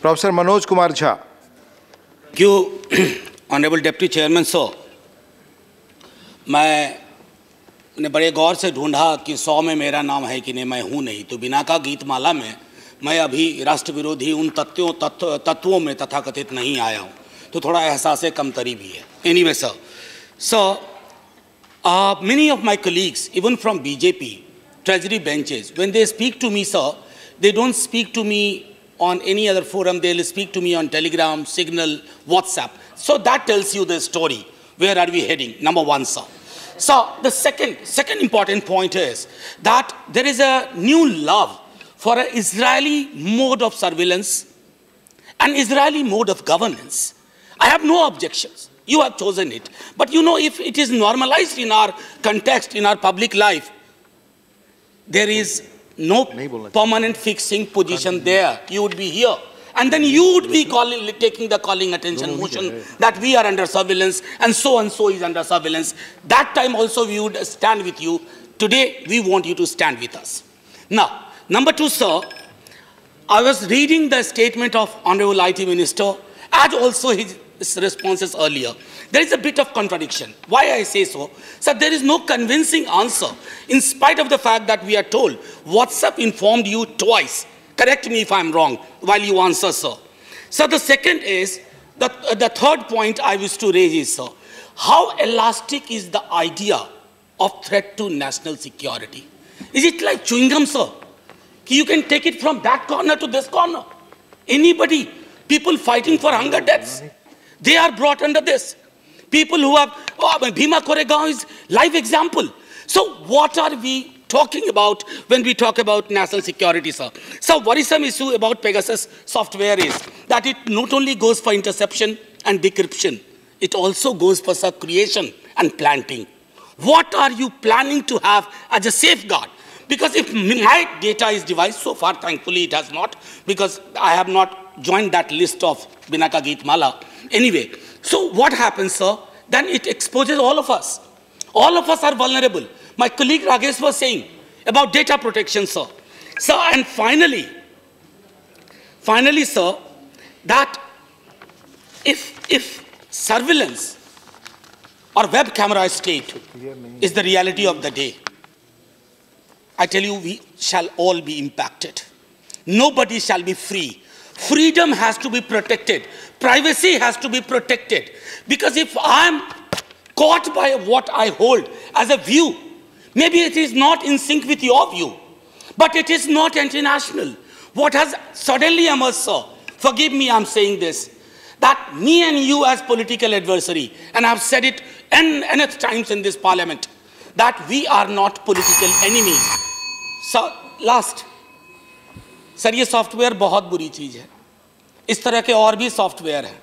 Professor Manoj Kumar Jha. क्यों honourable deputy chairman so मैं ने बड़े गौर से ढूंढा कि सौ में मेरा नाम है कि नहीं, मैं हूँ नहीं। तो बिना का गीतमाला में मैं अभी राष्ट्र विरोधी उन तत्वों तत्व तत्वों में तथाकथित नहीं आया हूँ। तो थोड़ा एहसास कमतरी भी है। Anyway sir sir many of my colleagues even from BJP treasury benches when they speak to me sir they don't speak to me on any other forum they'll speak to me on telegram signal whatsapp. So that tells you the story. Where are we heading? Number one sir. So the second second important point is that there is a new love for an israeli mode of surveillance an israeli mode of governance. I have no objections. You have chosen it. But you know if it is normalized in our context in our public life there is no permanent fixing position there. You would be here. And then you would be calling, taking the calling attention motion that we are under surveillance and so and so is under surveillance. That time also we would stand with you. Today we want you to stand with us. Now, number two, sir, I was reading the statement of Honorable IT Minister and also his responses earlier. There is a bit of contradiction. Why I say so? Sir, there is no convincing answer in spite of the fact that we are told WhatsApp informed you twice. Correct me if I'm wrong while you answer, sir. So the second is, the, uh, the third point I wish to raise is, sir, how elastic is the idea of threat to national security? Is it like chewing gum, sir? You can take it from that corner to this corner. Anybody, people fighting for hunger deaths, they are brought under this. People who have, oh, Bhima Koregaon is live example. So what are we talking about when we talk about national security, sir? So worrisome issue about Pegasus software is that it not only goes for interception and decryption, it also goes for sir, creation and planting. What are you planning to have as a safeguard? Because if my data is devised, so far thankfully it has not, because I have not joined that list of Binaka Geetmala. Anyway, so what happens, sir? Then it exposes all of us. All of us are vulnerable. My colleague Ragesh was saying about data protection, sir. Sir, and finally, finally, sir, that if, if surveillance or web camera state is the reality of the day, I tell you, we shall all be impacted. Nobody shall be free. Freedom has to be protected. Privacy has to be protected. Because if I'm caught by what I hold as a view, maybe it is not in sync with your view, but it is not international. What has suddenly emerged, sir, forgive me, I'm saying this, that me and you as political adversary, and I've said it n, n times in this parliament, that we are not political enemies. So, last, sir, ये software बहुत बुरी चीज़ है। इस तरह के और भी software हैं।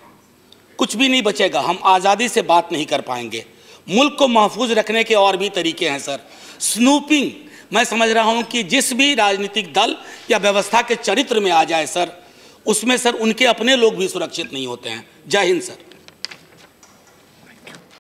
कुछ भी नहीं बचेगा। हम आज़ादी से बात नहीं कर पाएँगे। मुल्क को महफूज रखने के और भी तरीके हैं, सर। स्नूपिंग मैं समझ रहा हूँ कि जिस भी राजनीतिक दल या व्यवस्था के चरित्र में आ जाए, सर, उसमें, सर, उनके अपने लोग भी सुरक्षित नहीं होते हैं। जय हिंद, सर।